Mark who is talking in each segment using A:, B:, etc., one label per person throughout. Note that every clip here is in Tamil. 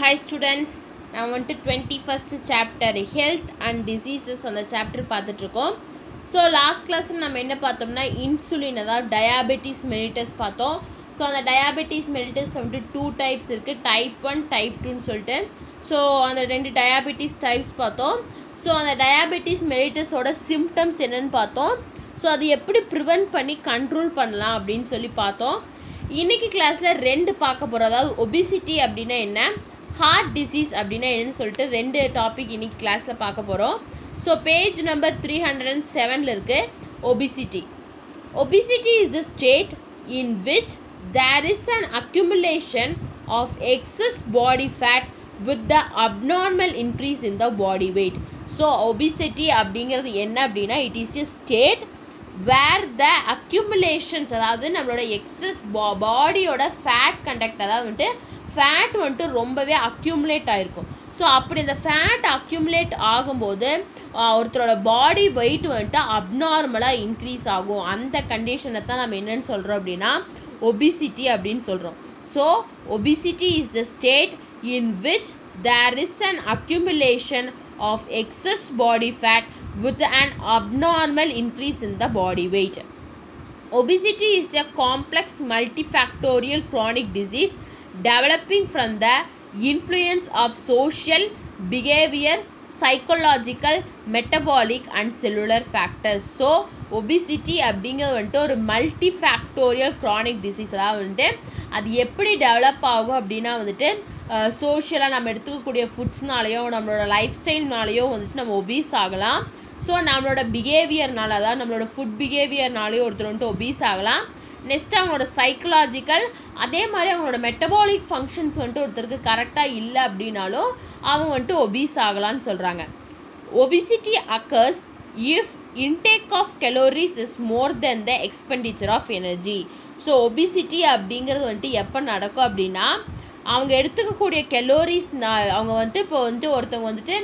A: ஹாய் ஸ்டூடெண்ட்ஸ் நான் வந்துட்டு twenty first chapter health and diseases அந்த சாப்டர் பார்த்துட்ருக்கோம். ஸோ லாஸ்ட் கிளாஸில் நம்ம என்ன பார்த்தோம்னா இன்சுலின் அதாவது டயாபெட்டிஸ் மெலிட்டஸ் பார்த்தோம். ஸோ அந்த டயாபெட்டிஸ் மெலிட்டஸ் வந்துட்டு டூ டைப்ஸ் இருக்குது டைப் ஒன் டைப் டூன்னு சொல்லிட்டு. ஸோ அந்த ரெண்டு டயாபெட்டிஸ் டைப்ஸ் பார்த்தோம். ஸோ அந்த டயாபெட்டிஸ் மெலிட்டஸோட சிம்டம்ஸ் என்னன்னு பார்த்தோம். ஸோ அது எப்படி ப்ரிவென்ட் பண்ணி கண்ட்ரோல் பண்ணலாம் அப்படின்னு சொல்லி பார்த்தோம். இன்னைக்கு கிளாஸில் ரெண்டு பார்க்க போகிறோம் அதாவது ஒபிசிட்டி அப்படின்னா என்ன? ஹார்ட் டிசீஸ் அப்படின்னா என்னன்னு சொல்லிட்டு ரெண்டு டாபிக் இன்னைக்கு கிளாஸில் பார்க்க போகிறோம் so page number three hundred and செவனில் இருக்குது obesity obesity is the state in which there is an accumulation of excess body fat with the abnormal increase in the body weight so obesity அப்படிங்கிறது என்ன அப்படின்னா it is a state where the accumulations அதாவது நம்மளோட எக்ஸஸ் பா பாடியோட ஃபேட் கண்டக்ட் அதாவது வந்துட்டு ஃபேட் வந்துட்டு ரொம்பவே அக்யூமுலேட் ஆகிருக்கும் ஸோ அப்படி இந்த ஃபேட் அக்யூமுலேட் ஆகும்போது ஒருத்தரோட பாடி வெயிட் வந்துட்டு அப்நார்மலாக இன்க்ரீஸ் ஆகும். அந்த கண்டிஷனை தான் நம்ம என்னென்னு சொல்கிறோம் அப்படின்னா ஒபிசிட்டி அப்படின்னு சொல்கிறோம் so obesity is the state in which there is an accumulation of excess body fat with an abnormal increase in the body weight Obesity is a complex multifactorial chronic disease developing from the influence of social, behavior, psychological, metabolic and cellular factors. So, obesity அப்படிங்கிறது வந்துட்டு ஒரு மல்டிஃபேக்டோரியல் க்ரானிக் டிசீஸ் அதாவது வந்துட்டு அது எப்படி டெவலப் ஆகும் அப்படின்னா வந்துட்டு சோஷியலாக நம்ம எடுத்துக்கக்கூடிய ஃபுட்ஸ்னாலேயோ நம்மளோட லைஃப் ஸ்டைல்னாலேயோ வந்துட்டு நம்ம ஒபீஸ் ஆகலாம் ஸோ நம்மளோட பிஹேவியர்னால அதாவது நம்மளோட ஃபுட் பிஹேவியர்னாலேயோ ஒருத்தர் வந்துட்டு ஒபீஸ் ஆகலாம் நெக்ஸ்ட் அவங்களோட சைக்கலாஜிக்கல் அதே மாதிரி அவங்களோட மெட்டபாலிக் ஃபங்க்ஷன்ஸ் வந்துட்டு ஒருத்தருக்கு கரெக்டாக இல்லை அப்படின்னாலும் அவங்க வந்துட்டு ஒபீஸ் ஆகலான்னு சொல்கிறாங்க obesity occurs if intake of calories is more than the expenditure of energy so obesity அப்படிங்கிறது வந்துட்டு எப்போ நடக்கும் அப்படின்னா அவங்க எடுத்துக்கக்கூடிய கெலோரிஸ் நான் அவங்க வந்துட்டு இப்போ வந்துட்டு ஒருத்தவங்க வந்துட்டு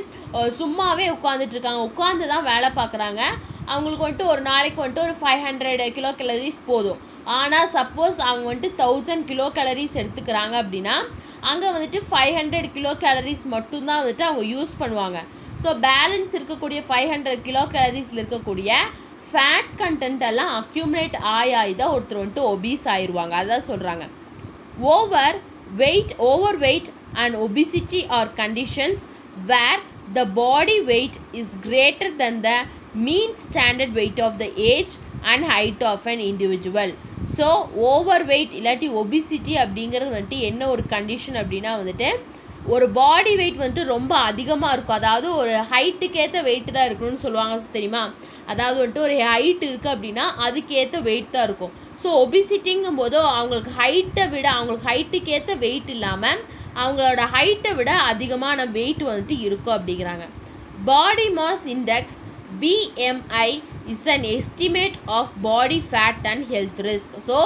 A: சும்மாவே உட்காந்துட்டு இருக்காங்க. உட்காந்து தான் வேலை பார்க்குறாங்க. அவங்களுக்கு வந்துட்டு ஒரு நாளைக்கு வந்துட்டு ஒரு ஃபைவ் ஹண்ட்ரட் கிலோ கேலரிஸ் போதும். ஆனால் சப்போஸ் அவங்க வந்துட்டு தௌசண்ட் கிலோ கேலரிஸ் எடுத்துக்கிறாங்க அப்படின்னா அங்கே வந்துட்டு ஃபைவ் ஹண்ட்ரட் கிலோ கேலரிஸ் மட்டும்தான் வந்துட்டு அவங்க யூஸ் பண்ணுவாங்க. ஸோ பேலன்ஸ் இருக்கக்கூடிய ஃபைவ் ஹண்ட்ரட் கிலோ கேலரிஸில் இருக்கக்கூடிய ஃபேட் கண்டென்ட் எல்லாம் அக்யூமுலேட் ஆகி தான் ஒருத்தர் வந்துட்டு ஒபீஸ் ஆயிடுவாங்க அதான் சொல்கிறாங்க overweight overweight and obesity are conditions where the body weight is greater than the mean standard weight of the age and height of an individual so overweight இல்லாட்டி ஒபிசிட்டி அப்படிங்கிறது வந்துட்டு என்ன ஒரு கண்டிஷன் அப்படின்னா வந்துட்டு ஒரு பாடி வெயிட் வந்துட்டு ரொம்ப அதிகமாக இருக்கும். அதாவது ஒரு ஹைட்டுக்கேற்ற வெயிட் தான் இருக்கணும்னு சொல்லுவாங்க தெரியுமா? அதாவது வந்துட்டு ஒரு ஹைட் இருக்குது அப்படின்னா அதுக்கேற்ற வெயிட் தான் இருக்கும். ஸோ ஒபிசிட்டிங்கும் போது அவங்களுக்கு ஹைட்டை விட அவங்களுக்கு ஹைட்டுக்கேற்ற வெயிட் இல்லாமல் அவங்களோட ஹைட்டை விட அதிகமான வெயிட் வந்துட்டு இருக்கும் அப்படிங்கிறாங்க. Body mass index BMI is an estimate of body fat and health risk. So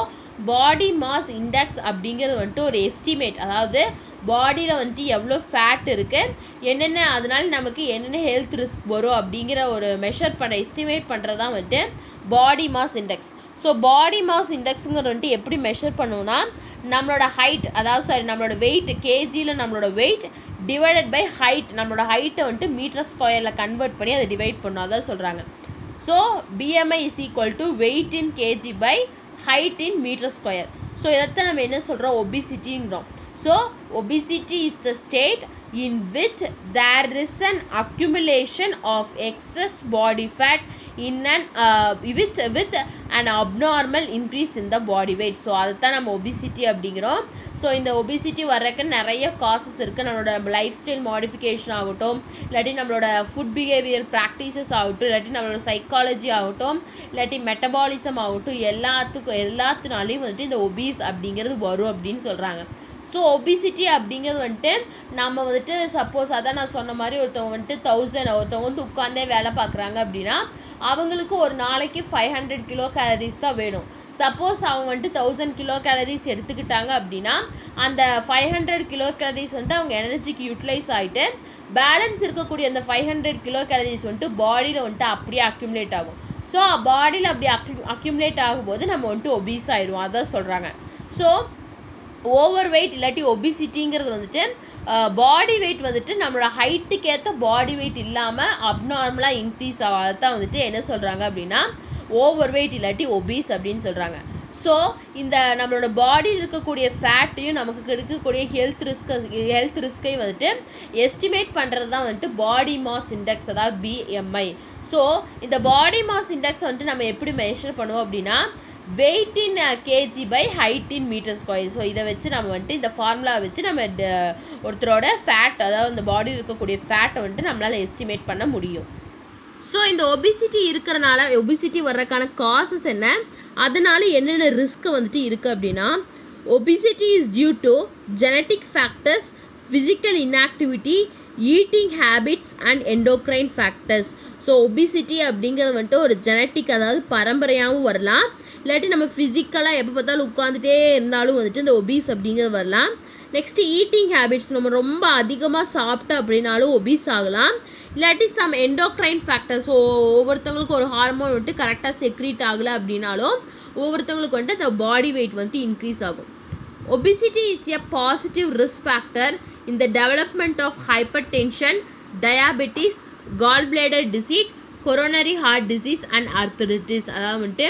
A: body mass index அப்படிங்கிறது வந்துட்டு ஒரு எஸ்டிமேட் அதாவது பாடியில் வந்துட்டு எவ்வளோ ஃபேட் இருக்குது என்னென்ன அதனால நமக்கு என்னென்ன ஹெல்த் ரிஸ்க் வரும் அப்படிங்கிற ஒரு மெஷர் பண்ண எஸ்டிமேட் பண்ணுறது தான் வந்துட்டு body mass index so body mass இண்டெக்ஸுங்கிறது வந்துட்டு எப்படி மெஷர் பண்ணுவோம்னா நம்மளோட ஹைட் அதாவது சாரி நம்மளோட வெயிட் கேஜியில் நம்மளோட வெயிட் டிவைடட் பை ஹைட் நம்மளோட ஹைட்டை வந்துட்டு மீட்டர் ஸ்கொயரில் கன்வெர்ட் பண்ணி அதை டிவைட் பண்ணோம். அதான் சொல்கிறாங்க so BMI is equal to weight in KG by height in metre square so இதைத்தான் நம்ம என்ன சொல்கிறோம் ஒபிசிட்டிங்கிறோம் so obesity is the state in which is is an of of excess body fat in an which with an abnormal increase in the body weight so அதைத்தான் நம்ம ஒபிசிட்டி அப்படிங்கிறோம். ஸோ இந்த ஒபிசிட்டி வர்றதுக்கு நிறைய காசஸ் இருக்குது நம்மளோட லைஃப் ஸ்டைல் மாடிஃபிகேஷன் ஆகட்டும் இல்லாட்டி நம்மளோட ஃபுட் பிஹேவியர் ப்ராக்டிசஸ் ஆகட்டும் இல்லாட்டி நம்மளோட சைக்காலஜி ஆகட்டும் இல்லாட்டி மெட்டபாலிசம் ஆகட்டும் எல்லாத்துக்கும் எல்லாத்தினாலையும் வந்துட்டு இந்த ஒபீஸ் அப்படிங்கிறது வரும் அப்படின்னு சொல்கிறாங்க ஸோ ஒபிசிட்டி அப்படிங்கிறது வந்துட்டு நம்ம வந்துட்டு சப்போஸ் அதான் நான் சொன்ன மாதிரி ஒருத்தவங்க வந்துட்டு தௌசண்ட் ஒருத்தவங்க வந்து உட்காந்தே வேலை பார்க்குறாங்க அப்படின்னா அவங்களுக்கு ஒரு நாளைக்கு ஃபைவ் ஹண்ட்ரட் கிலோ கேலரிஸ் தான் வேணும். சப்போஸ் அவங்க வந்துட்டு தௌசண்ட் கிலோ கேலரிஸ் எடுத்துக்கிட்டாங்க அப்படின்னா அந்த ஃபைவ் ஹண்ட்ரட் கிலோ கேலரிஸ் வந்துட்டு அவங்க எனர்ஜிக்கு யூட்டிலைஸ் ஆகிட்டு பேலன்ஸ் இருக்கக்கூடிய அந்த ஃபைவ் ஹண்ட்ரட் கிலோ கேலரிஸ் வந்துட்டு பாடியில் வந்துட்டு அப்படியே அக்யூமுலேட் ஆகும். ஸோ பாடியில் அப்படி அக்யூ அக்யூமுலேட் ஆகும்போது நம்ம வந்துட்டு ஒபீஸ் ஆயிடுவோம். அதான் சொல்கிறாங்க ஸோ ஓவர் வெயிட் இல்லாட்டி ஒபிசிட்டிங்கிறது வந்துட்டு பாடி வெயிட் வந்துட்டு நம்மளோட ஹைட்டுக்கு ஏற்ற பாடி வெயிட் இல்லாமல் அப்நார்மலாக இன்க்ரீஸ் ஆகாத தான் வந்துட்டு என்ன சொல்கிறாங்க அப்படின்னா ஓவர் வெயிட் இல்லாட்டி ஒபீஸ் அப்படின்னு சொல்கிறாங்க ஸோ இந்த நம்மளோட பாடியில் இருக்கக்கூடிய ஃபேட்டையும் நமக்கு இருக்கக்கூடிய ஹெல்த் ரிஸ்க் ஹெல்த் ரிஸ்க்கையும் வந்துட்டு எஸ்டிமேட் பண்ணுறது தான் வந்துட்டு பாடி மாஸ் இண்டெக்ஸ் அதாவது பிஎம்ஐ ஸோ இந்த பாடி மாஸ் இண்டெக்ஸ் வந்துட்டு நம்ம எப்படி மெஷர் பண்ணுவோம் அப்படின்னா weight in KG by height in metre square so இதை வச்சு நம்ம வந்துட்டு இந்த ஃபார்முலா வச்சு நம்ம ட- ஒருத்தரோட ஃபேட் அதாவது இந்த பாடியில் இருக்கக்கூடிய ஃபேட்டை வந்துட்டு நம்மளால் எஸ்டிமேட் பண்ண முடியும். ஸோ இந்த ஒபிசிட்டி இருக்கிறனால ஒபிசிட்டி வர்றதுக்கான காசஸ் என்ன? அதனால என்னென்ன ரிஸ்க்கு வந்துட்டு இருக்குது அப்படின்னா obesity is due to genetic factors physical inactivity eating habits and endocrine factors so obesity அப்படிங்கிறது வந்துட்டு ஒரு ஜெனட்டிக் அதாவது பரம்பரையாகவும் வரலாம். இல்லாட்டி நம்ம ஃபிசிக்கலாக எப்போ பார்த்தாலும் உட்காந்துட்டே இருந்தாலும் வந்துட்டு இந்த ஒபீஸ் அப்படிங்கிறது வரலாம். நெக்ஸ்ட்டு ஈட்டிங் ஹேபிட்ஸ் நம்ம ரொம்ப அதிகமாக சாப்பிட்டோம் அப்படின்னாலும் ஒபீஸ் ஆகலாம். இல்லாட்டி சம் எண்டோக்ரைன் ஃபேக்டர்ஸ் ஸோ ஒவ்வொருத்தவங்களுக்கு ஒரு ஹார்மோன் வந்துட்டு கரெக்டாக செக்ரீட் ஆகலை அப்படின்னாலும் ஒவ்வொருத்தவங்களுக்கு வந்துட்டு அந்த பாடி வெயிட் வந்துட்டு இன்க்ரீஸ் ஆகும். Obesity is a positive risk factor இந்த development of hypertension diabetes gall bladder disease coronary heart disease and arthritis. அதாவது வந்துட்டு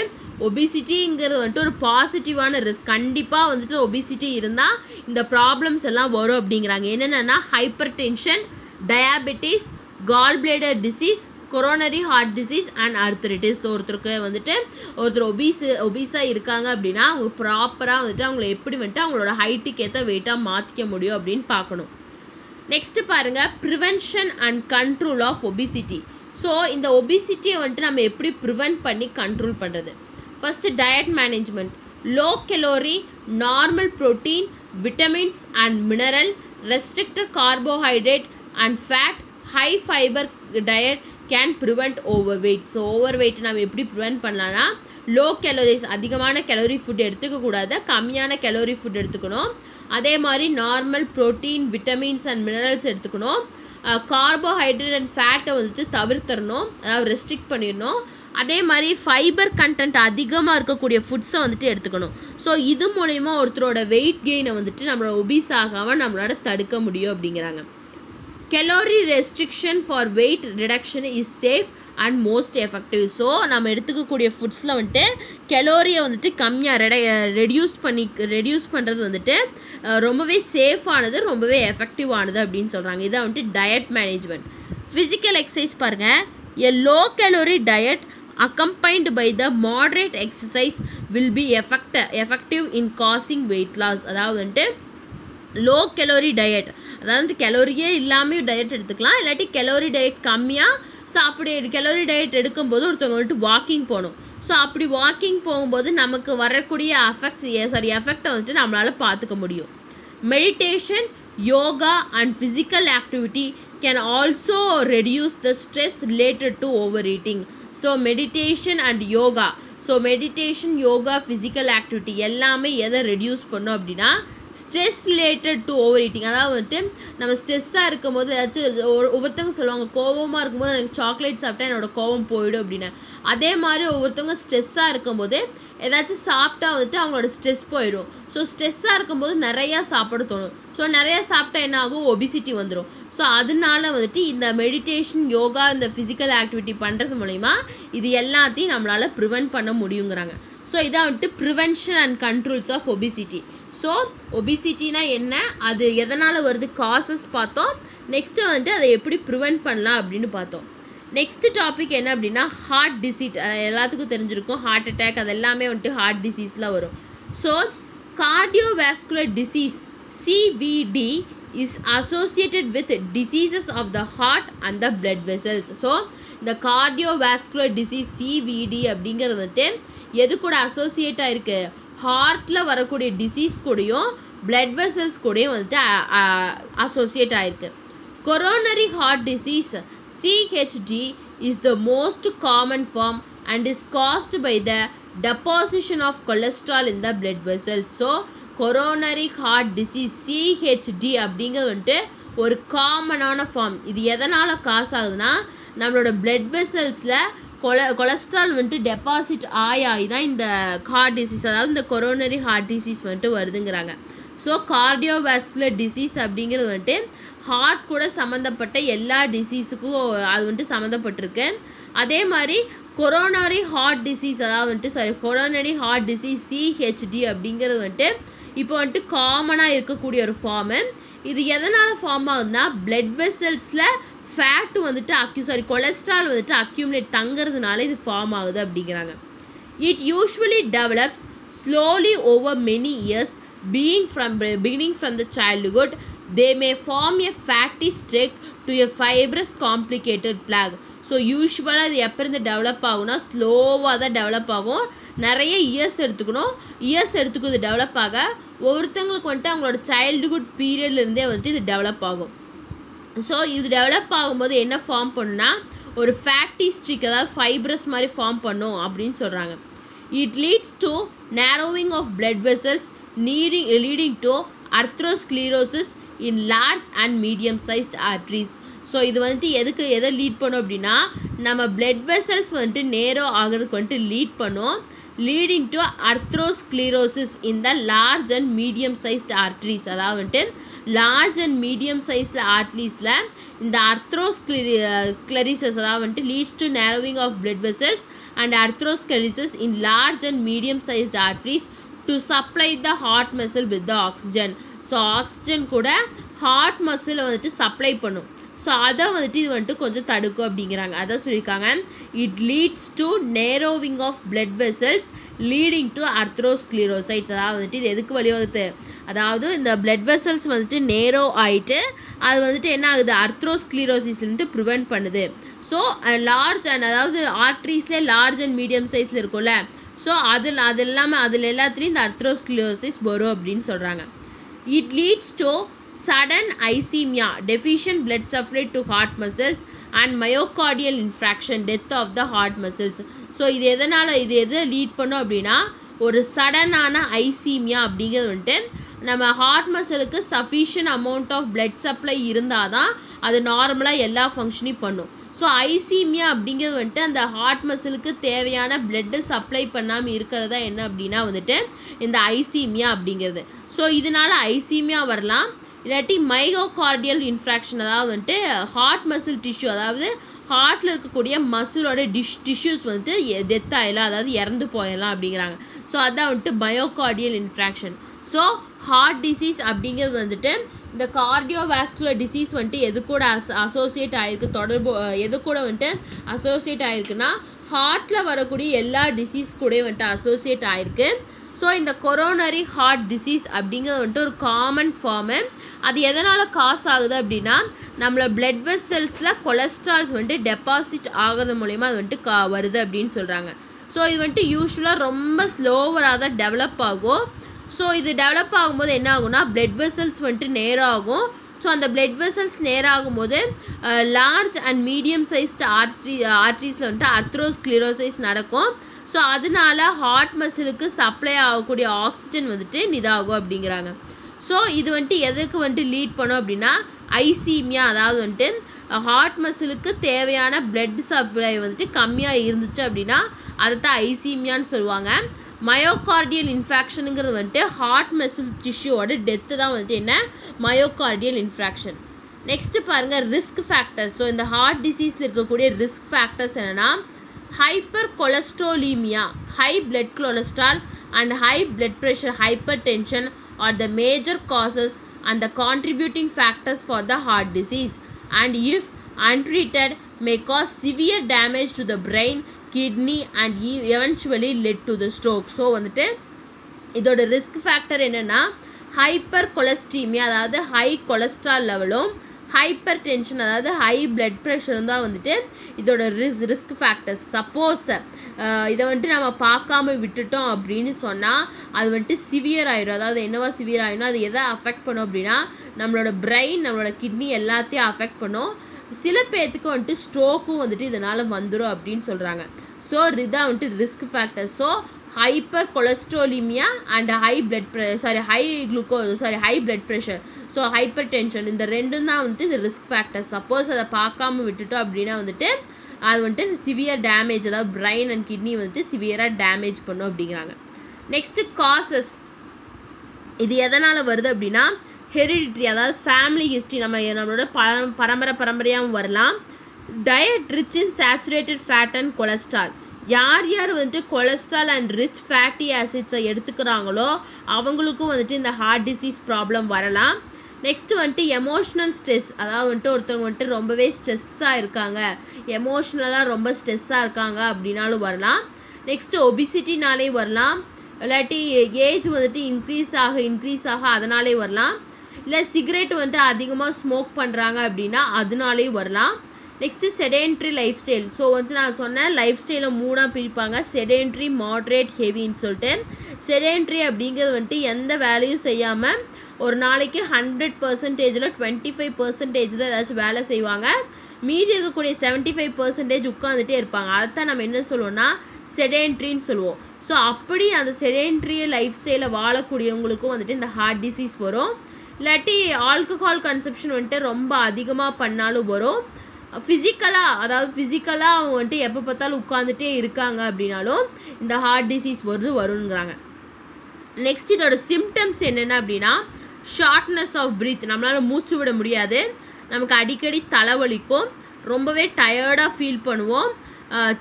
A: ஒபிசிட்டிங்கிறது வந்துட்டு ஒரு பாசிட்டிவான ரிஸ்க் கண்டிப்பாக வந்துட்டு ஒபிசிட்டி இருந்தால் இந்த ப்ராப்ளம்ஸ் எல்லாம் வரும் அப்படிங்கிறாங்க. என்னென்னா hypertension diabetes gallbladder disease coronary heart disease and arthritis ஒருத்தருக்கு வந்துட்டு ஒருத்தர் ஒபீஸு ஒபீஸாக இருக்காங்க அப்படின்னா அவங்க ப்ராப்பராக வந்துட்டு அவங்கள எப்படி வந்துட்டு அவங்களோட ஹைட்டுக்கு ஏற்ற வெயிட்டாக மாற்றிக்க முடியும் அப்படின்னு பார்க்கணும். நெக்ஸ்ட்டு பாருங்கள் prevention and control of obesity so இந்த ஒபிசிட்டியை வந்துட்டு நம்ம எப்படி ப்ரிவெண்ட் பண்ணி கண்ட்ரோல் பண்ணுறது first diet management low calorie normal protein vitamins and mineral restricted carbohydrate and fat high fibre diet can prevent overweight so overweight நம்ம எப்படி ப்ரிவெண்ட் பண்ணலாம்னா லோ கெலோரிஸ் அதிகமான கெலோரி ஃபுட் எடுத்துக்கக்கூடாது கம்மியான கெலோரி ஃபுட் எடுத்துக்கணும். அதே மாதிரி normal protein vitamins and minerals எடுத்துக்கணும். கார்போஹைட்ரேட் அண்ட் ஃபேட்டை வந்துட்டு தவிர்த்தரணும் அதாவது ரெஸ்ட்ரிக்ட் பண்ணிடணும். அதே மாதிரி ஃபைபர் கண்டென்ட் அதிகமாக இருக்கக்கூடிய ஃபுட்ஸை வந்துட்டு எடுத்துக்கணும். ஸோ இது மூலயமா ஒருத்தரோட வெயிட் கெயினை வந்துட்டு நம்மளோட ஒபீஸ் ஆகாமல் நம்மளோட தடுக்க முடியும் அப்படிங்கிறாங்க. Calorie restriction for weight reduction is safe and most effective so நம்ம எடுத்துக்கக்கூடிய ஃபுட்ஸில் வந்துட்டு கெலோரியை வந்துட்டு கம்மியாக ரெட ரெடியூஸ் பண்ணி ரெடியூஸ் பண்ணுறது வந்துட்டு ரொம்பவே சேஃபானது ரொம்பவே எஃபெக்டிவானது அப்படின்னு சொல்கிறாங்க இதான் வந்துட்டு டயட் மேனேஜ்மெண்ட் ஃபிசிக்கல் எக்ஸசைஸ் பாருங்கள் a low calorie diet accompanied by the moderate exercise will be effect effective in causing weight loss. அதாவது வந்துட்டு லோ கெலோரி டயட் அதாவது கெலோரியே இல்லாமல் டயட் எடுத்துக்கலாம். இல்லாட்டி கெலோரி டயட் கம்மியாக ஸோ அப்படி கெலோரி டயட் எடுக்கும்போது ஒருத்தவங்க வந்துட்டு வாக்கிங் போகணும். ஸோ அப்படி வாக்கிங் போகும்போது நமக்கு வரக்கூடிய அஃபெக்ட்ஸ் சாரி எஃபெக்டை வந்துட்டு நம்மளால் பார்த்துக்க முடியும். Meditation yoga and physical activity can also reduce the stress related to overeating so meditation and yoga so meditation yoga physical activity எல்லாமே எதை ரெடியூஸ் பண்ணோம் அப்படின்னா stress related to overeating அதாவது வந்துட்டு நம்ம ஸ்ட்ரெஸ்ஸாக இருக்கும்போது ஏதாச்சும் ஒரு- ஒவ்வொருத்தவங்க சொல்லுவாங்க கோவமாக இருக்கும்போது எனக்கு சாக்லேட் சாப்பிட்டா என்னோட கோவம் போயிடும் அப்படின்னு. அதே மாதிரி ஒவ்வொருத்தவங்க ஸ்ட்ரெஸ்ஸாக இருக்கும்போது ஏதாச்சும் சாப்பிட்டா வந்துட்டு அவங்களோட ஸ்ட்ரெஸ் போயிடும். ஸோ ஸ்ட்ரெஸ்ஸாக இருக்கும்போது நிறையா சாப்பிட தோணும். ஸோ நிறையா சாப்பிட்டா என்ன ஆகும்? ஒபிசிட்டி வந்துடும் ஸோ அதனால வந்துட்டு இந்த மெடிடேஷன் யோகா இந்த ஃபிசிக்கல் ஆக்டிவிட்டி பண்ணுறது மூலிமா இது எல்லாத்தையும் நம்மளால் ப்ரிவென்ட் பண்ண முடியுங்கிறாங்க. ஸோ இதான் வந்துட்டு prevention and controls of obesity so ஒபிசிட்டினா என்ன? அது எதனால் வருது? காசஸ் பார்த்தோம். நெக்ஸ்ட்டு வந்துட்டு அதை எப்படி ப்ரிவெண்ட் பண்ணலாம் அப்படின்னு பார்த்தோம். நெக்ஸ்ட் டாபிக் என்ன அப்படின்னா ஹார்ட் டிசீஸ் எல்லாத்துக்கும் தெரிஞ்சிருக்கும். ஹார்ட் அட்டாக் அது எல்லாமே வந்துட்டு ஹார்ட் டிசீஸ்லாம் வரும். So cardiovascular disease CVD is associated with diseases of the heart and the blood vessels so இந்த கார்டியோவேஸ்குலர் டிசீஸ் சிவிடி அப்படிங்கிறது வந்துட்டு எது கூட அசோசியேட்டாக இருக்குது ஹார்ட்டில் வரக்கூடிய டிசீஸ் கூடயும் பிளட் வெசல்ஸ் கூடயும் வந்துட்டு அசோசியேட் ஆயிருக்கு. Coronary heart disease CHD is the most common form and is caused by the deposition of cholesterol in the blood vessels so coronary heart disease CHD அப்படிங்கிறது வந்துட்டு ஒரு காமனான ஃபார்ம் இது எதனால் காசு ஆகுதுன்னா நம்மளோட பிளட் வெசல்ஸில் கொல கொலஸ்ட்ரால் வந்துட்டு டெபாசிட் ஆய் ஆகி தான் இந்த ஹார்ட் டிசீஸ் அதாவது இந்த கொரோனரி ஹார்ட் டிசீஸ் வந்துட்டு வருதுங்கிறாங்க. ஸோ கார்டியோவாஸ்குலர் டிசீஸ் அப்படிங்கிறது வந்துட்டு ஹார்ட் கூட சம்மந்தப்பட்ட எல்லா டிசீஸுக்கும் அது வந்துட்டு சம்மந்தப்பட்டிருக்கு அதே மாதிரி கொரோனரி ஹார்ட் டிசீஸ் அதாவது வந்துட்டு sorry coronary heart disease CHD அப்படிங்கிறது வந்துட்டு இப்போ வந்துட்டு காமனாக இருக்கக்கூடிய ஒரு ஃபார்மு இது எதனால் ஃபார்ம் ஆகுதுன்னா பிளட் வெசல்ஸில் ஃபேட் வந்துட்டு அக்யூ சாரி கொலஸ்ட்ரால் வந்துட்டு அக்யூமுலேட் தங்குறதுனால இது ஃபார்ம் ஆகுது அப்படிங்கிறாங்க. It usually develops slowly over many years being from beginning from the childhood they may form a fatty streak to a fibrous complicated plaque so யூஸ்வலாக இது எப்போ இருந்து டெவலப் ஆகும்னா ஸ்லோவாக தான் டெவலப் ஆகும். நிறைய இயர்ஸ் எடுத்துக்கணும். இயர்ஸ் எடுத்துக்கும் இது டெவலப் ஆக ஒவ்வொருத்தவங்களுக்கு வந்துட்டு அவங்களோட சைல்டுஹுட் பீரியட்லேருந்தே வந்துட்டு இது டெவலப் ஆகும். ஸோ இது டெவலப் ஆகும்போது என்ன ஃபார்ம் பண்ணுன்னா ஒரு ஃபேட்டி ஸ்டிக் அதாவது ஃபைப்ரஸ் மாதிரி ஃபார்ம் பண்ணும் அப்படின்னு சொல்கிறாங்க it leads to narrowing of blood vessels nearing leading to atherosclerosis in large and medium sized arteries so இது வந்துட்டு எதுக்கு எதை லீட் பண்ணும் அப்படின்னா நம்ம பிளட் வெசல்ஸ் வந்துட்டு நேரோ ஆகிறதுக்கு வந்துட்டு லீட் பண்ணும். Leading to atherosclerosis in the large and medium sized arteries அதாவது வந்துட்டு லார்ஜ் அண்ட் மீடியம் சைஸில் ஆர்ட்லீஸில் இந்த அர்த்ரோஸ்க்ளி கிளரிசஸ் அதாவது வந்துட்டு leads to narrowing of blood vessels and atherosclerosis in large and medium sized arteries to supply the heart muscle with the oxygen so oxygen கூட ஹார்ட் மசிலை வந்துட்டு சப்ளை பண்ணும். ஸோ அதை வந்துட்டு இது வந்துட்டு கொஞ்சம் தடுக்கும் அப்படிங்கிறாங்க. அதான் சொல்லியிருக்காங்க. It leads to narrowing of blood vessels leading to atherosclerosis அதாவது வந்துட்டு இது எதுக்கு வழிவகுத்து? அதாவது இந்த பிளட் வெசல்ஸ் வந்துட்டு நேரோ ஆயிட்டு அது வந்துட்டு என்ன ஆகுது? அர்த்ரோஸ்க்ளீரோசிஸ்லேருந்து ப்ரிவெண்ட் பண்ணுது. ஸோ லார்ஜ் அண்ட் அதாவது ஆர்ட்ரிஸ்லேயே லார்ஜ் அண்ட் மீடியம் சைஸில் இருக்கும்ல. ஸோ அதில் அது இல்லாமல் அதில் எல்லாத்துலேயும் இந்த அர்த்ரோஸ்க்ளியோசிஸ் வரும் அப்படின்னு சொல்கிறாங்க it leads to sudden ischaemia deficient blood supply to heart muscles and myocardial infarction death of the heart muscles so இது எதனால் இது எதை லீட் பண்ணும் அப்படின்னா ஒரு சடனான ஐசீமியா அப்படிங்கிறது வந்துட்டு நம்ம heart மசிலுக்கு sufficient amount of blood supply இருந்தால் தான் அது நார்மலாக எல்லா ஃபங்க்ஷனையும் பண்ணும். ஸோ ஐசீமியா அப்படிங்கிறது வந்துட்டு அந்த ஹார்ட் மசிலுக்கு தேவையான பிளட்டு சப்ளை பண்ணாமல் இருக்கிறதா என்ன அப்படின்னா வந்துட்டு இந்த ஐசீமியா அப்படிங்கிறது. ஸோ இதனால் ஐசீமியா வரலாம். இல்லாட்டி மைகோகார்டியல் இன்ஃப்ராக்ஷன் அதாவது வந்துட்டு ஹார்ட் மசில் டிஷ்யூ அதாவது ஹார்ட்டில் இருக்கக்கூடிய மசிலோட டிஷ் டிஷ்யூஸ் வந்துட்டு டெத் ஆகிடலாம் அதாவது இறந்து போயிடலாம் அப்படிங்கிறாங்க. ஸோ அதான் வந்துட்டு myocardial infarction so heart disease அப்படிங்கிறது வந்துட்டு இந்த கார்டியோவாஸ்குலர் டிசீஸ் வந்துட்டு எது கூட அஸ் அசோசியேட் ஆகிருக்கு தொடர்பு எது கூட வந்துட்டு அசோசியேட் ஆகிருக்குன்னா ஹார்ட்டில் வரக்கூடிய எல்லா டிசீஸ் கூட வந்துட்டு அசோசியேட் ஆகிருக்கு ஸோ இந்த கொரோனரி ஹார்ட் டிசீஸ் அப்படிங்கிறது வந்துட்டு ஒரு காமன் ஃபார்மு அது எதனால் காஸ் ஆகுது அப்படின்னா நம்மளை பிளட் வெசல்ஸில் கொலஸ்ட்ரால்ஸ் வந்துட்டு டெபாசிட் ஆகிறது மூலயமா அது வந்துட்டு கா வருது அப்படின்னு சொல்கிறாங்க ஸோ இது வந்துட்டு யூஸ்வலாக ரொம்ப ஸ்லோவராக தான் டெவலப் ஆகும். ஸோ இது டெவலப் ஆகும்போது என்ன ஆகும்னா பிளட் வெசல்ஸ் வந்துட்டு நேராகும். ஸோ அந்த பிளட் வெசல்ஸ் நேராகும் போது large and medium sized artery ஆர்ட்ரிஸில் வந்துட்டு அர்த்ரோஸ்க்ளிரோசைஸ் நடக்கும். ஸோ அதனால ஹார்ட் மசிலுக்கு சப்ளை ஆகக்கூடிய ஆக்சிஜன் வந்துட்டு இதாகும் அப்படிங்கிறாங்க. ஸோ இது வந்துட்டு எதுக்கு வந்துட்டு லீட் பண்ணும் அப்படின்னா ஐசீமியா அதாவது வந்துட்டு ஹார்ட் மசிலுக்கு தேவையான பிளட் சப்ளை வந்துட்டு கம்மியாக இருந்துச்சு அப்படின்னா அதை தான் ஐசீமியான்னு சொல்லுவாங்க. மயோகார்டியல் இன்ஃப்ராக்ஷனுங்கிறது வந்துட்டு ஹார்ட் மசில் டிஷ்யூவோட டெத்து தான் வந்துட்டு என்ன? மயோகார்டியல் இன்ஃப்ராக்ஷன் நெக்ஸ்ட்டு பாருங்கள் ரிஸ்க் ஃபேக்டர்ஸ் ஸோ இந்த ஹார்ட் டிசீஸில் இருக்கக்கூடிய ரிஸ்க் ஃபேக்டர்ஸ் என்னென்னா hypercholesterolaemia high blood cholesterol and high blood pressure hypertension are the major causes and the contributing factors for the heart disease and if untreated may cause severe damage to the brain kidney and e- eventually led to the stroke. So வந்துட்டு இதோட ரிஸ்க் ஃபேக்டர் என்னென்னா ஹைப்பர் கொலஸ்ட்ரீமியா அதாவது ஹை கொலஸ்ட்ரால் லெவலும் ஹைப்பர் டென்ஷன் அதாவது ஹை பிளட் ப்ரெஷரும் தான் வந்துட்டு இதோட ரிஸ் ரிஸ்க் ஃபேக்டர்ஸ் சப்போஸ் இதை வந்துட்டு நம்ம பார்க்காம விட்டுட்டோம் அப்படின்னு சொன்னால் அது வந்துட்டு சிவியர் ஆயிடும் அதாவது என்னவா சிவியர் ஆயிடும் அது எதை அஃபெக்ட் பண்ணும் அப்படின்னா நம்மளோட பிரெயின் நம்மளோட கிட்னி எல்லாத்தையும் அஃபெக்ட் பண்ணும். சில பேர்த்துக்கு வந்துட்டு ஸ்ட்ரோக்கும் வந்துட்டு இதனால் வந்துடும் அப்படின்னு சொல்கிறாங்க ஸோ இதான் வந்துட்டு risk factor so hypercholesterolaemia and high blood ப்ரெ sorry high gluco sorry high blood pressure so hypertension இந்த ரெண்டும் தான் வந்துட்டு இது ரிஸ்க் ஃபேக்டர் சப்போஸ் அதை பார்க்காம விட்டுட்டோம் அப்படின்னா வந்துட்டு அது வந்துட்டு சிவியர் டேமேஜ் அதாவது பிரைன் அண்ட் கிட்னி வந்துட்டு சிவியராக டேமேஜ் பண்ணும் அப்படிங்கிறாங்க. நெக்ஸ்ட்டு காசஸ் இது எதனால் வருது அப்படின்னா ஹெரிடிட்ரி அதாவது ஃபேமிலி ஹிஸ்ட்ரி நம்ம நம்மளோட பர பரம்பரை பரம்பரையாகவும் வரலாம். Diet rich in saturated fat and cholesterol யார் யார் வந்துட்டு கொலஸ்ட்ரால் அண்ட் ரிச் ஃபேட்டி ஆசிட்ஸை எடுத்துக்கிறாங்களோ அவங்களுக்கும் வந்துட்டு இந்த ஹார்ட் டிசீஸ் ப்ராப்ளம் வரலாம். நெக்ஸ்ட்டு வந்துட்டு எமோஷ்னல் ஸ்ட்ரெஸ் அதாவது வந்துட்டு ஒருத்தவங்க வந்துட்டு ரொம்பவே ஸ்ட்ரெஸ்ஸாக இருக்காங்க. எமோஷ்னலாக ரொம்ப ஸ்ட்ரெஸ்ஸாக இருக்காங்க அப்படின்னாலும் வரலாம். நெக்ஸ்ட்டு ஒபிசிட்டினாலே வரலாம். இல்லாட்டி ஏஜ் வந்துட்டு இன்க்ரீஸ் ஆக இன்க்ரீஸ் ஆக அதனாலே வரலாம். இல்லை சிகரெட் வந்துட்டு அதிகமாக ஸ்மோக் பண்ணுறாங்க அப்படின்னா அதனாலேயும் வரலாம். Next sedentary lifestyle so வந்து நான் சொன்னேன் லைஃப் ஸ்டைலை மூணாக பிரிப்பாங்க. செடென்ட்ரி மாட்ரேட் ஹெவின்னு சொல்லிட்டு. செடென்ட்ரி அப்படிங்கிறது வந்துட்டு எந்த வேலையும் செய்யாமல் ஒரு நாளைக்கு ஹண்ட்ரட் பர்சன்டேஜில் டுவெண்ட்டி ஃபைவ் பர்சன்டேஜில் ஏதாச்சும் வேலை செய்வாங்க. மீதி இருக்கக்கூடிய செவன்ட்டி ஃபைவ் பர்சன்டேஜ் உட்காந்துட்டே இருப்பாங்க. அதைத்தான் நம்ம என்ன சொல்லுவோம்னா செடென்ட்ரின்னு சொல்லுவோம். ஸோ அப்படி அந்த செடென்ட்ரி லைஃப் ஸ்டைலில் வாழக்கூடியவங்களுக்கும் வந்துட்டு இந்த ஹார்ட் டிசீஸ் வரும். இல்லாட்டி ஆல்கஹால் கன்சப்ஷன் வந்துட்டு ரொம்ப அதிகமாக பண்ணாலும் வரும். ஃபிசிக்கலாக அதாவது ஃபிசிக்கலாக அவங்க வந்துட்டு எப்போ பார்த்தாலும் உட்காந்துட்டே இருக்காங்க அப்படின்னாலும் இந்த ஹார்ட் டிசீஸ் வருது வருங்கிறாங்க நெக்ஸ்ட் இதோட சிம்டம்ஸ் என்னென்ன அப்படின்னா ஷார்ட்னஸ் ஆஃப் ப்ரீத் நம்மளால் மூச்சு விட முடியாது. நமக்கு அடிக்கடி தலைவலிக்கும். ரொம்பவே டயர்டாக ஃபீல் பண்ணுவோம்.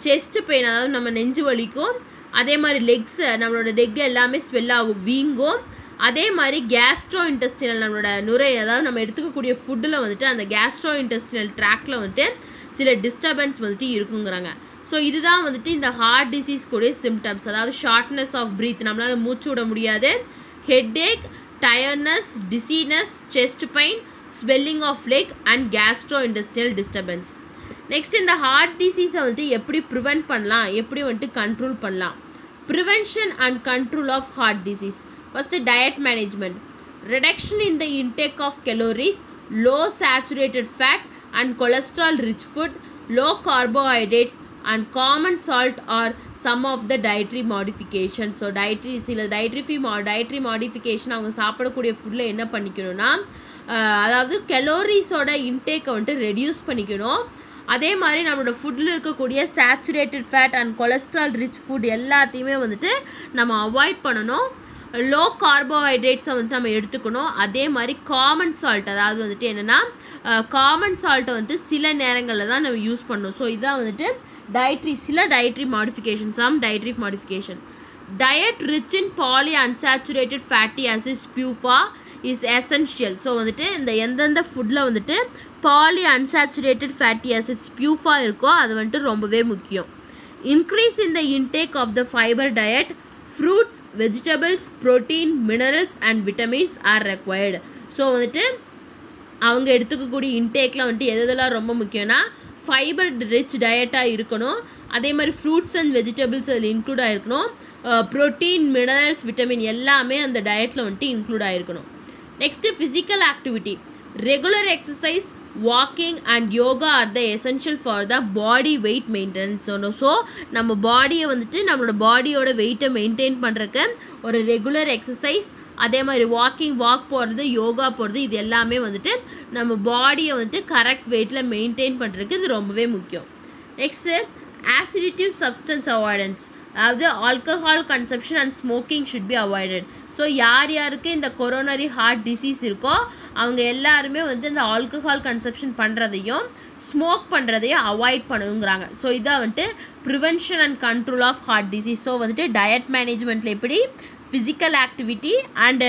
A: செஸ்ட்டு பெயின் அதாவது நம்ம நெஞ்சு வலிக்கும். அதே மாதிரி லெக்ஸு நம்மளோட லெக் எல்லாமே ஸ்வெல் ஆகும் வீங்கும். அதே மாதிரி கேஸ்ட்ரோ இன்டெஸ்டினல் நம்மளோட நுரை அதாவது நம்ம எடுத்துக்கக்கூடிய ஃபுட்டில் வந்துட்டு அந்த கேஸ்ட்ரோ இன்டெஸ்டினல் ட்ராக்ல வந்துட்டு சில டிஸ்டர்பன்ஸ் வந்துட்டு இருக்குங்கிறாங்க. ஸோ இதுதான் வந்துட்டு இந்த ஹார்ட் டிசீஸ் கூடிய சிம்டம்ஸ் அதாவது ஷார்ட்னஸ் ஆஃப் ப்ரீத் நம்மளால் மூச்சு விட முடியாது. Headache tiredness dizziness chest pain swelling of leg and gastrointestinal disturbance next இந்த ஹார்ட் டிசீஸை வந்துட்டு எப்படி ப்ரிவெண்ட் பண்ணலாம் எப்படி வந்துட்டு கண்ட்ரோல் பண்ணலாம் prevention and control of heart disease first diet management reduction in the intake of calories low saturated fat and cholesterol rich food low carbohydrates and common salt are some of the dietary modification so dietary சில டயட்ரிஃபி மா டயட்ரி மாடிஃபிகேஷன் அவங்க சாப்பிடக்கூடிய ஃபுட்டில் என்ன பண்ணிக்கணும்னா அதாவது கெலோரிஸோட இன்டேக்கை வந்துட்டு ரெடியூஸ் பண்ணிக்கணும். அதே மாதிரி நம்மளோட ஃபுட்டில் இருக்கக்கூடிய saturated fat and cholesterol rich food எல்லாத்தையுமே வந்துட்டு நம்ம அவாய்ட் பண்ணணும். லோ கார்போஹைட்ரேட்ஸை வந்துட்டு நம்ம எடுத்துக்கணும். அதே மாதிரி காமன் சால்ட் அதாவது வந்துட்டு என்னென்னா காமன் சால்ட்டை வந்துட்டு சில நேரங்களில் தான் நம்ம யூஸ் பண்ணணும். ஸோ இதான் வந்துட்டு டயட்ரி சில dietary modification some dietary modification diet rich in polyunsaturated fatty acids PUFA is essential so வந்துட்டு இந்த எந்தெந்த ஃபுட்டில் வந்துட்டு polyunsaturated fatty acids PUFA இருக்கோ அது வந்துட்டு ரொம்பவே முக்கியம். Increase in the intake of the fibre diet fruits vegetables protein minerals and vitamins are required so வந்துட்டு அவங்க எடுத்துக்கக்கூடிய இன்டேக்கில் வந்துட்டு எது எதெல்லாம் ரொம்ப முக்கியம்னா ஃபைபர் ரிச் டயட்டாக இருக்கணும். அதே மாதிரி ஃப்ரூட்ஸ் அண்ட் வெஜிடபிள்ஸ் அதில் இன்க்ளூட் ஆகிருக்கணும் ப்ரோட்டீன் மினரல்ஸ் விட்டமின் எல்லாமே அந்த டயட்டில் வந்துட்டு include ஆகிருக்கணும் next physical activity regular exercise walking and yoga are the essential for the body weight maintenance so நம்ம பாடியை வந்துட்டு நம்மளோட பாடியோட வெயிட்டை மெயின்டைன் பண்ணுறக்கு ஒரு ரெகுலர் எக்ஸசைஸ் அதே மாதிரி வாக்கிங் வாக் போகிறது யோகா போகிறது இது எல்லாமே வந்துட்டு நம்ம பாடியை வந்துட்டு கரெக்ட் வெயிட்டில் மெயின்டைன் பண்ணுறதுக்கு இது ரொம்பவே முக்கியம். நெக்ஸ்ட்டு ஆசிடிட்டிவ் சப்ஸ்டன்ஸ் அவாய்டன்ஸ் அதாவது alcohol consumption and smoking should be avoided so யார் யாருக்கு இந்த கொரோனரி ஹார்ட் டிசீஸ் இருக்கோ அவங்க எல்லாருமே வந்து இந்த ஆல்கஹால் கன்சப்ஷன் பண்ணுறதையும் ஸ்மோக் பண்ணுறதையும் அவாய்ட் பண்ணுங்கிறாங்க. ஸோ இதான் வந்துட்டு prevention and control of heart disease so வந்துட்டு டயட் மேனேஜ்மெண்ட்டில் எப்படி physical activity and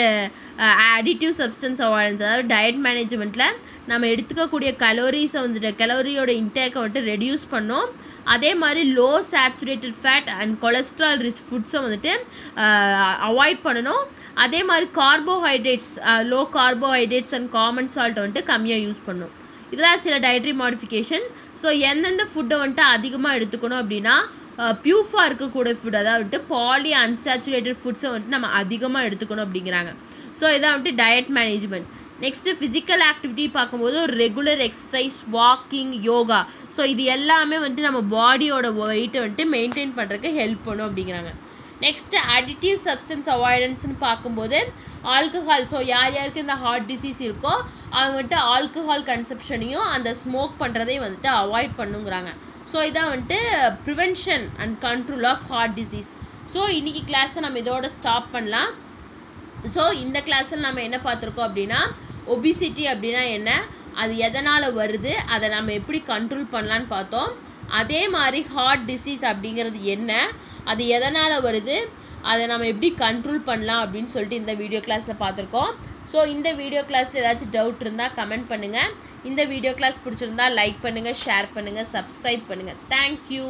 A: additive substance avoidance அதாவது டயட் மேனேஜ்மெண்ட்டில் நம்ம எடுத்துக்கக்கூடிய கலோரிஸை வந்துட்டு கலோரியோட இன்டேக்கை வந்துட்டு ரெடியூஸ் பண்ணோம். அதே மாதிரி low saturated fat and cholesterol rich ஃபுட்ஸை வந்துட்டு அவாய்ட் பண்ணணும். அதே மாதிரி carbohydrates low carbohydrates and common சால்ட்டை வந்துட்டு கம்மியாக யூஸ் பண்ணணும். இதெல்லாம் சில டயட்ரி மாடிஃபிகேஷன் ஸோ எந்தெந்த ஃபுட்டை வந்துட்டு அதிகமாக எடுத்துக்கணும் அப்படின்னா பியூஃபாக இருக்கக்கூடிய ஃபுட் அதாவது வந்துட்டு பாலி அன்சாச்சுரேட்டட் ஃபுட்ஸை வந்துட்டு நம்ம அதிகமாக எடுத்துக்கணும் அப்படிங்கிறாங்க. ஸோ இதான் வந்துட்டு diet management next physical activity பார்க்கும்போது ஒரு regular exercise walking yoga so இது எல்லாமே வந்துட்டு நம்ம பாடியோட வெயிட்டை வந்துட்டு மெயின்டைன் பண்ணுறதுக்கு ஹெல்ப் பண்ணும் அப்படிங்கிறாங்க. நெக்ஸ்ட்டு அடிட்டிவ் சப்ஸ்டன்ஸ் அவாய்டன்ஸ்னு பார்க்கும்போது ஆல்கஹால் ஸோ யார் யாருக்கு இந்த ஹார்ட் டிசீஸ் இருக்கோ அவங்க வந்துட்டு ஆல்கஹால் கன்சப்ஷனையும் அந்த ஸ்மோக் பண்ணுறதையும் வந்துட்டு அவாய்ட் பண்ணுங்கிறாங்க. ஸோ இதான் வந்துட்டு prevention and control of heart disease so இன்றைக்கி கிளாஸை நம்ம இதோட ஸ்டாப் பண்ணலாம். ஸோ இந்த கிளாஸில் நம்ம என்ன பார்த்துருக்கோம் அப்படின்னா ஒபிசிட்டி அப்படின்னா என்ன அது எதனால் வருது அதை நம்ம எப்படி கண்ட்ரோல் பண்ணலான்னு பார்த்தோம். அதே மாதிரி ஹார்ட் டிசீஸ் அப்படிங்கிறது என்ன அது எதனால் வருது அதை நம்ம எப்படி கண்ட்ரோல் பண்ணலாம் அப்படின்னு சொல்லிட்டு இந்த வீடியோ கிளாஸில் பார்த்துருக்கோம். ஸோ இந்த வீடியோ கிளாஸில் ஏதாச்சும் டவுட் இருந்தால் கமெண்ட் பண்ணுங்கள் இந்த வீடியோ கிளாஸ் பிடிச்சிருந்தா லைக் பண்ணுங்கள் ஷேர் பண்ணுங்கள் சப்ஸ்கிரைப் பண்ணுங்கள் தேங்க்யூ